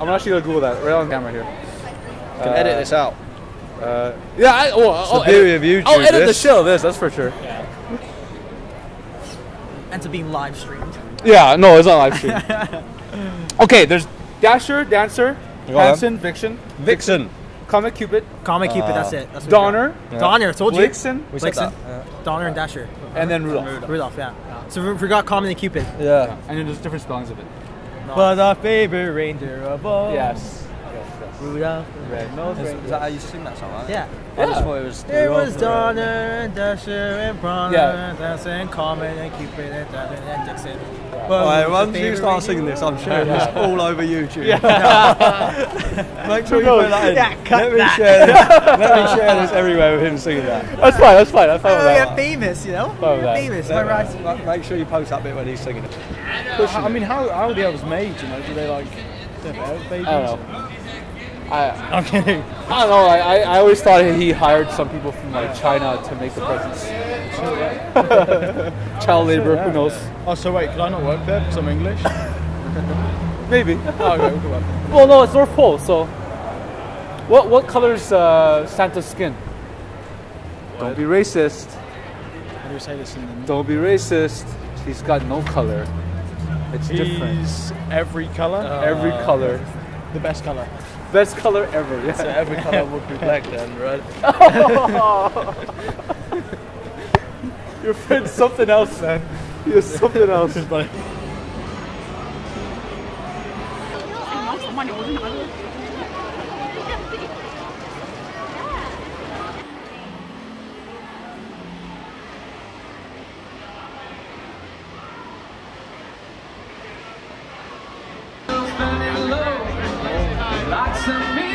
I'm actually gonna Google that right on camera here. You can edit this out. Uh, yeah, I, oh, I'll, the beauty of YouTube, I'll edit the this. shit of this. That's for sure. And to being live streamed. Yeah, no, it's not live streamed. okay, there's Dasher, Dancer, Go on. Hanson, Vixen, Vixen. Comet Cupid, Comic Cupid, Uh, that's it. That's what we Donner, got. Donner, told you. Blixen, We said Vixen. that. Donner and Dasher. and then Rudolph. Rudolph, yeah. So we forgot Comet and Cupid. Yeah. yeah. And then there's different spellings of it. But our favorite reindeer of all. Yes. Rudolph. Red nose Is, reindeer. is that how you sing that song? Right? Yeah. I just thought it was. It was Donner and Dasher and Bronner Yeah. and Dancer and Comet and Cupid and Donner and Dixon. All right, once you start singing this, I'm sharing this all over YouTube. Make sure you put that in. Yeah, cut Let me that. share this. Let me share this everywhere with him singing that. That's fine. That's fine. That's fine Oh, yeah, famous, you know? With that. Famous, am I right? Make- sure you post that bit when he's singing it. I mean, how, how are the elves made? You know, do they like? I don't know. I, I'm kidding. I don't know. I, I, I always thought he hired some people from like China to make the presents. Child labor. Who knows? Oh, so wait, could I not work there because I'm English? Maybe. oh, okay, we can work. Well, no, it's North Pole. So, what what color's uh, Santa's skin? Don't be racist. How do you say this in the Don't be racist. He's got no color. It's different. He's every colour. Every color. the best colour. Best color ever. Yeah. So every colour would be black then, right? Your friend's something else, man. You're something else. Lots of me